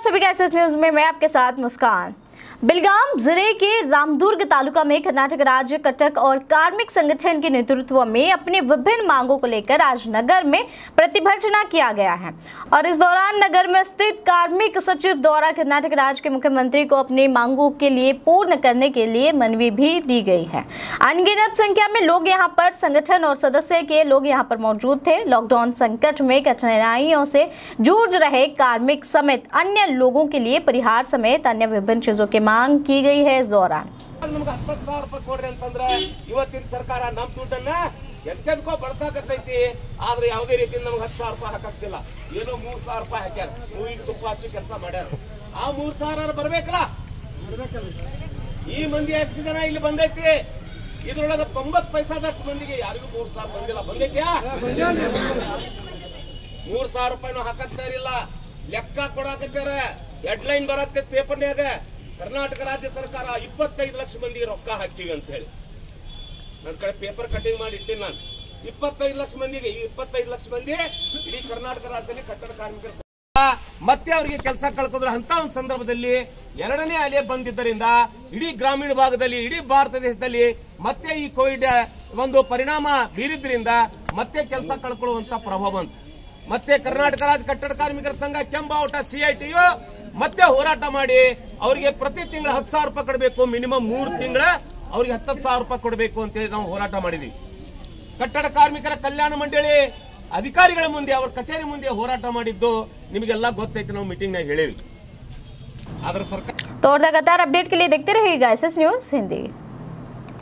आप सभी के एस न्यूज़ में मैं आपके साथ मुस्कान। बिलगाम ज़िले के रामदुर्ग तालुका में कर्नाटक राज्य कटक और कार्मिक संगठन के नेतृत्व में अपनी विभिन्न मांगों को लेकर आज नगर में प्रतिभटना किया गया है। और इस दौरान नगर में स्थित कार्मिक सचिव द्वारा कर्नाटक राज्य के मुख्यमंत्री को अपनी मांगों के लिए पूर्ण करने के लिए मनवी भी दी गई है। अनगिनत संख्या में लोग यहाँ पर संगठन और सदस्य के लोग यहाँ पर मौजूद थे। लॉकडाउन संकट में कठिनाइयों से जूझ रहे कार्मिक समेत अन्य लोगों के लिए परिहार समेत अन्य विभिन्न चीज़ों की मांग की गई है इस दौरान ನಮ್ಗೆ ಹತ್ತತ್ತು ಸಾವಿರ ರೂಪಾಯಿ ಕೊಡ್ರಿ ಅಂತಂದ್ರೆ ಇವತ್ತಿನ ಸರ್ಕಾರ ನಮ್ ದುಡ್ಡನ್ನ ಎಂತೆಂದ್ಕೋ ಬಡ್ಸಾಕತ್ತೈತಿ ಆದ್ರೆ ಯಾವುದೇ ರೀತಿ ನಮ್ಗೆ ಹತ್ತು ಸಾವಿರ ರೂಪಾಯಿ ಹಾಕಾಗ್ತಿಲ್ಲ ಏನೋ ಮೂರ್ ಸಾವಿರ ರೂಪಾಯಿ ಹಾಕ್ಯಾರ ಮೂವಿಗೆ ತುಪ್ಪ ಹಚ್ಚಿ ಕೆಲಸ ಮಾಡ್ಯಾರ ಆ ಮೂರ್ ಸಾವಿರ ಬರ್ಬೇಕಲ್ಲ ಈ ಮಂದಿ ಎಷ್ಟು ಜನ ಇಲ್ಲಿ ಬಂದೈತಿ ಇದ್ರೊಳಗ ತೊಂಬತ್ ಪೈಸಾದಷ್ಟು ಮಂದಿಗೆ ಯಾರಿಗೂ ಮೂರ್ ಸಾವಿರ ಬಂದಿಲ್ಲ ಬಂದೈತ್ಯಾ ಮೂರ್ ಸಾವಿರ ರೂಪಾಯಿನೂ ಹಾಕತ್ತಾ ಇರಲಿಲ್ಲ ಲೆಕ್ಕ ಕೊಡಾಕತ್ತಾರ ಹೆಡ್ಲೈನ್ ಬರತ್ತೆ ಪೇಪರ್ನ್ಯಾಗ ಕರ್ನಾಟಕ ರಾಜ್ಯ ಸರ್ಕಾರ ಇಪ್ಪತ್ತೈದು ಲಕ್ಷ ಮಂದಿಗೆ ರೊಕ್ಕ ಹಾಕ್ತೀವಿ ಅಂತ ಹೇಳಿ. ನನ್ನ ಕಡೆ ಪೇಪರ್ ಕಟಿಂಗ್ ಮಾಡಿ ಇಟ್ಟಿನಿ ನಾನು. ಇಪ್ಪತ್ತೈದು ಲಕ್ಷ ಮಂದಿಗೆ, ಈ ಇಪ್ಪತ್ತೈದು ಲಕ್ಷ ಮಂದಿ ಇಡೀ ಕರ್ನಾಟಕ ರಾಜ್ಯದಲ್ಲಿ ಕಟ್ಟಡ ಕಾರ್ಮಿಕರ ಮತ್ತೆ ಅವರಿಗೆ ಕೆಲಸ ಕಳ್ಕೊಂಡ್ರೆ ಅಂತ ಒಂದು ಸಂದರ್ಭದಲ್ಲಿ ಎರಡನೇ ಅಲೆ ಬಂದಿದ್ದರಿಂದ ಇಡೀ ಗ್ರಾಮೀಣ ಭಾಗದಲ್ಲಿ, ಇಡೀ ಭಾರತ ದೇಶದಲ್ಲಿ ಮತ್ತೆ ಈ ಕೋವಿಡ್ ಒಂದು ಪರಿಣಾಮ ಬೀರಿದ್ರಿಂದ ಮತ್ತೆ ಕೆಲಸ ಕಳ್ಕೊಳ್ಳುವಂತ ಪ್ರಭಾವ ಮತ್ತೆ ಕರ್ನಾಟಕ ರಾಜ್ಯ ಕಟ್ಟಡ ಕಾರ್ಮಿಕರ ಸಂಘ ಕೆಂಬಾವಟ ಸಿಐಟಿಯು ಮತ್ತೆ ಹೋರಾಟ ಮಾಡಿ ಅವರಿಗೆ ಪ್ರತಿ ತಿಂಗಳ ಹತ್ತು ಸಾವಿರ ರೂಪಾಯಿ ಕೊಡಬೇಕು ಮಿನಿಮಮ್ ಮೂರು ತಿಂಗಳ ಅವ್ರಿಗೆ ಹತ್ತತ್ತು ಸಾವಿರ ರೂಪಾಯಿ ಕೊಡಬೇಕು ಅಂತೇಳಿ ನಾವು ಹೋರಾಟ ಮಾಡಿದ್ವಿ ಕಟ್ಟಡ ಕಾರ್ಮಿಕರ ಕಲ್ಯಾಣ ಮಂಡಳಿ ಅಧಿಕಾರಿಗಳ ಮುಂದೆ ಅವ್ರ ಕಚೇರಿ ಮುಂದೆ ಹೋರಾಟ ಮಾಡಿದ್ದು ನಿಮಗೆಲ್ಲ ಗೊತ್ತೈತೆ ನಾವು ಮೀಟಿಂಗ್ನಾಗ ಹೇಳಿವಿ ಆದ್ರೆ ಸರ್ಕಾರ तो और लगातार अपडेट के लिए देखते रहिएगा एसएस न्यूज हिंदी